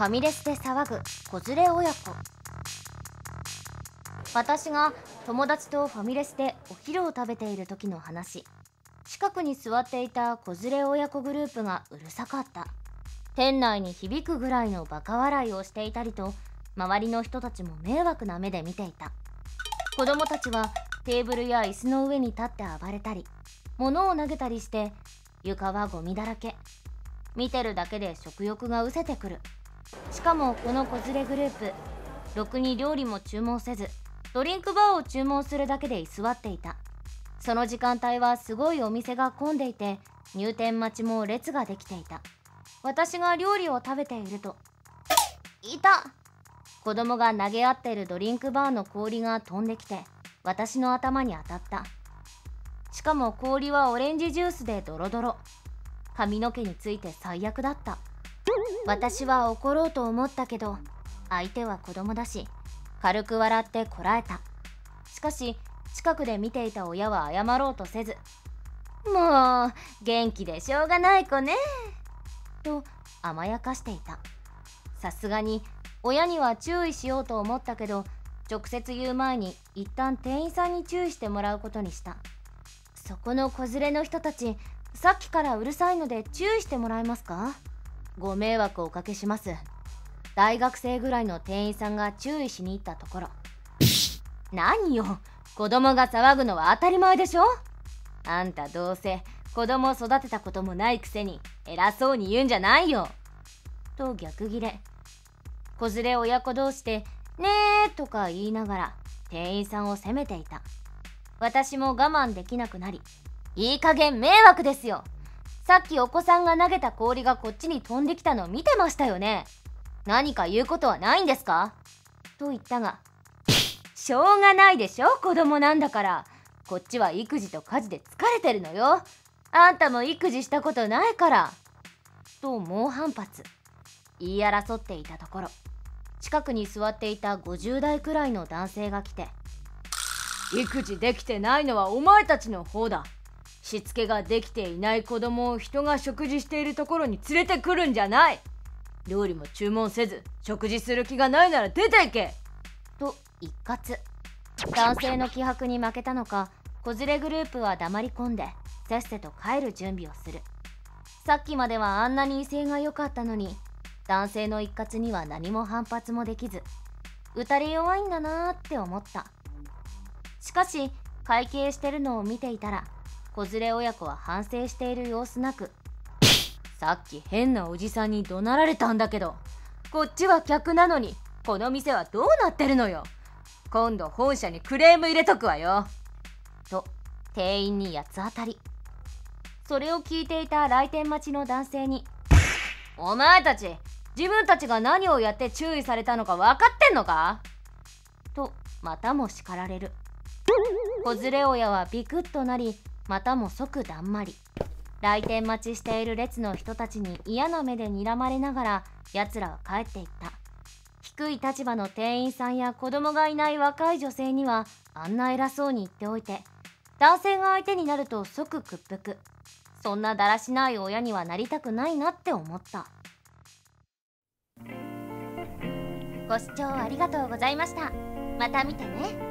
ファミレスで騒ぐ子連れ親子。私が友達とファミレスでお昼を食べている時の話。近くに座っていた子連れ親子グループがうるさかった。店内に響くぐらいのバカ笑いをしていたりと周りの人たちも迷惑な目で見ていた。子供たちはテーブルや椅子の上に立って暴れたり物を投げたりして床はゴミだらけ。見てるだけで食欲が失せてくる。しかもこの子連れグループろくに料理も注文せずドリンクバーを注文するだけで居座っていた。その時間帯はすごいお店が混んでいて入店待ちも列ができていた。私が料理を食べているといた！子供が投げ合ってるドリンクバーの氷が飛んできて私の頭に当たった。しかも氷はオレンジジュースでドロドロ。髪の毛について最悪だった。私は怒ろうと思ったけど相手は子供だし軽く笑ってこらえた。しかし近くで見ていた親は謝ろうとせずもう元気でしょうがない子ねと甘やかしていた。さすがに親には注意しようと思ったけど直接言う前に一旦店員さんに注意してもらうことにした。そこの子連れの人たちさっきからうるさいので注意してもらえますか？ご迷惑をおかけします。大学生ぐらいの店員さんが注意しに行ったところ。何よ。子供が騒ぐのは当たり前でしょ。あんたどうせ子供育てたこともないくせに偉そうに言うんじゃないよ。と逆ギレ。子連れ親子同士で「ねー」とか言いながら店員さんを責めていた。私も我慢できなくなりいい加減迷惑ですよさっきお子さんが投げた氷がこっちに飛んできたの見てましたよね。何か言うことはないんですか？と言ったが しょうがないでしょ？子供なんだから。こっちは育児と家事で疲れてるのよ。あんたも育児したことないから。と猛反発。言い争っていたところ。近くに座っていた50代くらいの男性が来て育児できてないのはお前たちの方だ。しつけができていない子供を人が食事しているところに連れてくるんじゃない。料理も注文せず食事する気がないなら出ていけ。と一括。男性の気迫に負けたのか子連れグループは黙り込んでせっせと帰る準備をする。さっきまではあんなに威勢が良かったのに男性の一括には何も反発もできず打たれ弱いんだなーって思った。しかし会計してるのを見ていたら子連れ親子は反省している様子なく。さっき変なおじさんに怒鳴られたんだけど。こっちは客なのにこの店はどうなってるのよ。今度本社にクレーム入れとくわよ。と店員に八つ当たり。それを聞いていた来店待ちの男性に「お前たち自分たちが何をやって注意されたのか分かってんのか?」とまたも叱られる。子連れ親はビクッとなりまたも即だんまり。来店待ちしている列の人たちに嫌な目で睨まれながら奴らは帰っていった。低い立場の店員さんや子供がいない若い女性にはあんな偉そうに言っておいて男性が相手になると即屈服。そんなだらしない親にはなりたくないなって思った。ご視聴ありがとうございました。また見てね。